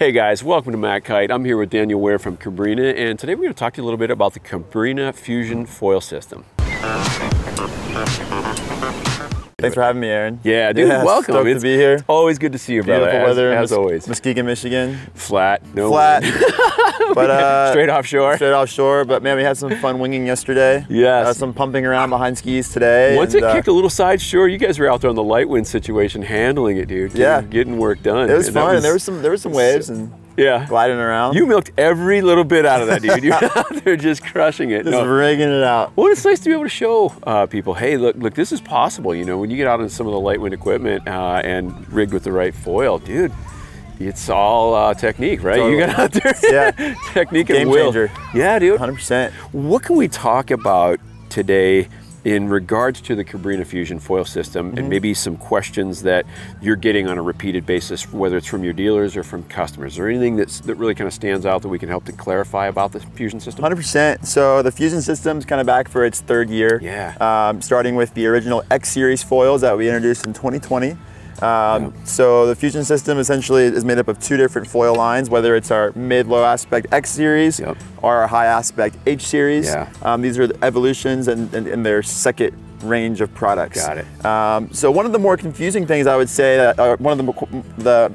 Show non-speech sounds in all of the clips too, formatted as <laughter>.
Hey guys, welcome to MACkite. I'm here with Daniel Ware from Cabrinha, and today we're going to talk to you a little bit about the Cabrinha Fusion Foil System. Thanks for having me, Aaron. Yeah, dude, yeah, welcome. Stoked it's to be here. Always good to see you, brother. Beautiful as, weather, as Mus- always. Muskegon, Michigan. Flat, no Flat, <laughs> <laughs> but uh, straight offshore. straight offshore. But man, we had some fun winging yesterday. Yes. Uh, some pumping around behind skis today. Once and, it uh, kicked a little side shore, you guys were out there on the light wind situation, handling it, dude. Getting, Yeah. getting work done. it was And fun. and there was some there were some waves and yeah. gliding around. You milked every little bit out of that, dude. You're <laughs> out there just crushing it. just No. rigging it out. Well, it's nice to be able to show uh, people, hey, look, look, this is possible. You know, when you get out on some of the light wind equipment uh, and rigged with the right foil, dude, it's all uh, technique, right? You got out there, Yeah. <laughs> technique Game and will. changer. Yeah, dude. 100. percent What can we talk about today in regards to the Cabrinha Fusion foil system Mm-hmm. and maybe some questions that you're getting on a repeated basis, whether it's from your dealers or from customers? or anything that's, that really kind of stands out that we can help to clarify about the Fusion system? 100%. So the Fusion system's kind of back for its third year. Yeah. Um, starting with the original X Series foils that we introduced in 2020. Um, So the Fusion system essentially is made up of two different foil lines, whether it's our mid-low aspect X Series Yep. or our high aspect H Series. Yeah. Um, these are the evolutions and, and, and their second range of products. Got it. Um, so one of the more confusing things I would say that uh, one of the the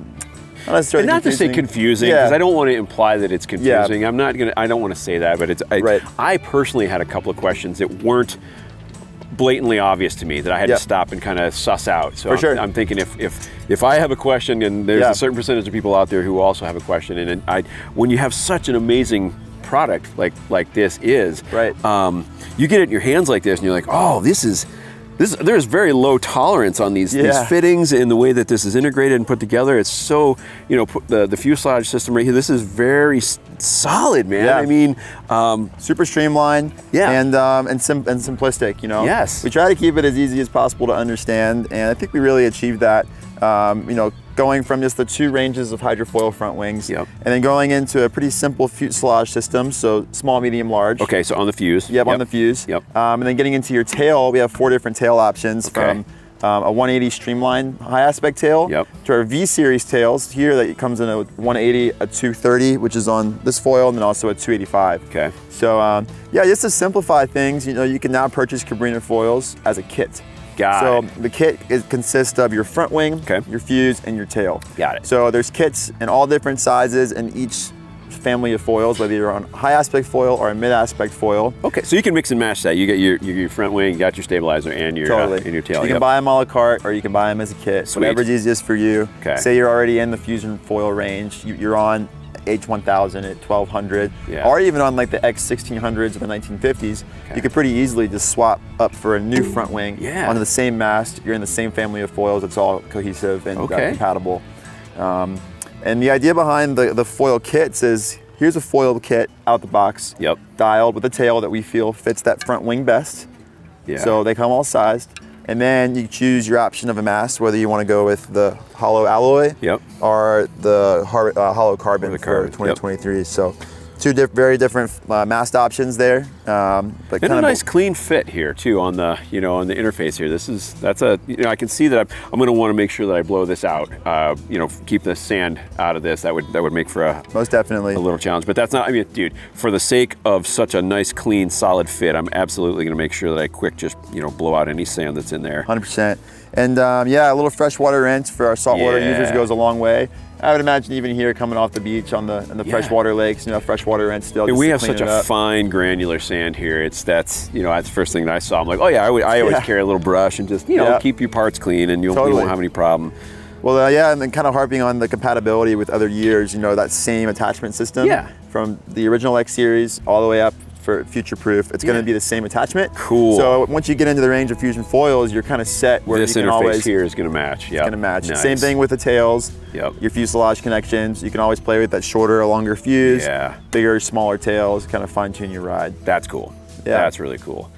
not necessarily not to say confusing, Yeah. because I don't want to imply that it's confusing. I'm not gonna. I don't want to say that, but it's. I, Right. I personally had a couple of questions that weren't blatantly obvious to me that I had Yep. to stop and kind of suss out. So I'm, sure. I'm thinking if if if I have a question and there's a certain percentage of people out there who also have a question, and I when you have such an amazing product like like this is, Right. Um, you get it in your hands like this, and you're like, oh, this is. This, there's very low tolerance on these, these fittings and the way that this is integrated and put together. It's so, you know, the, the fuselage system right here, this is very solid, man. Yeah. I mean, um, super streamlined Yeah. and um, and, sim- and simplistic you know Yes. we try to keep it as easy as possible to understand and i think we really achieved that um, you know going from just the two ranges of hydrofoil front wings Yep. and then going into a pretty simple fuselage system so small medium large okay, so on the fuse. Yep, on the fuse. Yep. Um, and then getting into your tail, we have four different tail options Okay. from um, a 180 streamline high aspect tail Yep. to our V series tails here that comes in a 180, a 230, which is on this foil, and then also a 285. Okay. So um, yeah, just to simplify things, you know, you can now purchase Cabrinha foils as a kit. Got so it. the kit is, consists of your front wing, Okay. your fuse, and your tail. Got it. So there's kits in all different sizes in each family of foils, whether you're on high aspect foil or a mid aspect foil. Okay, so you can mix and match that. You get your, your, your front wing, you got your stabilizer, and your, uh, Totally. and your tail. You Yep. can buy them a la carte or you can buy them as a kit. Sweet. Whatever's easiest for you. Okay. Say you're already in the Fusion foil range. You, you're on H1000 at 1200 Yeah. or even on like the X1600s or the 1950s. Okay. You could pretty easily just swap up for a new front wing Yeah. onto the same mast. You're in the same family of foils. It's all cohesive and uh, compatible. Um, and the idea behind the, the foil kits is here's a foil kit out the box. Yep. Dialed with a tail that we feel fits that front wing best. Yeah. So they come all sized. And then you choose your option of a mast, whether you want to go with the hollow alloy Yep. or the har- uh, hollow carbon Or the for carbon, yep. 2023. So two diff- very different uh, mast options there. Um, but And a nice clean fit here too on the you know on the interface here. This is that's a you know I can see that I'm, I'm going to want to make sure that I blow this out. Uh, you know keep the sand out of this. That would that would make for a, most definitely. a little challenge. But that's not. I mean, dude, for the sake of such a nice, clean, solid fit, I'm absolutely going to make sure that I quick just you know blow out any sand that's in there. 100%. And um, yeah, a little freshwater rinse for our saltwater Yeah. users goes a long way. I would imagine even here coming off the beach on the in the Yeah. freshwater lakes, you know, freshwater rinse still. We have such a fine granular sand here. It's that's you know that's the first thing that I saw. I'm like, oh yeah, I, would, I always Yeah. carry a little brush and just you know Yeah. keep your parts clean and you'll, you Totally. won't have any problem. Well, uh, yeah, and then kind of harping on the compatibility with other years, you know, that same attachment system Yeah. from the original X series all the way up for future proof. It's going to be the same attachment. Cool. So once you get into the range of Fusion foils, you're kind of set where this you can interface always here is going to match. Yeah, going to match. Same thing with the tails. Yep. Your fuselage connections. You can always play with that shorter or longer fuse. Yeah. Bigger, smaller tails. Kind of fine tune your ride. That's cool. Yeah. That's really cool.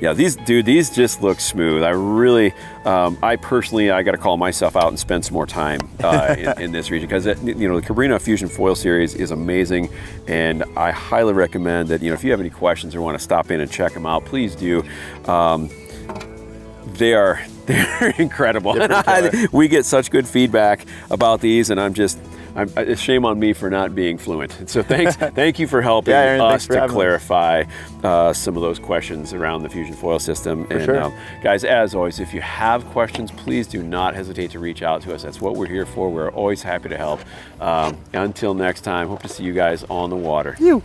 Yeah, these dude, these just look smooth. I really, um, I personally, I got to call myself out and spend some more time uh, in, <laughs> in this region because you know the Cabrinha Fusion Foil Series is amazing, and I highly recommend that you know if you have any questions or want to stop in and check them out, please do. Um, they are they're <laughs> incredible. I- <laughs> we get such good feedback about these, and I'm just I'm, it's shame on me for not being fluent. So thanks, <laughs> thank you for helping Yeah, Aaron, us for to clarify uh, some of those questions around the fusion foil system. and sure. um, guys, as always, if you have questions, please do not hesitate to reach out to us. That's what we're here for. We're always happy to help. Um, until next time, hope to see you guys on the water. You.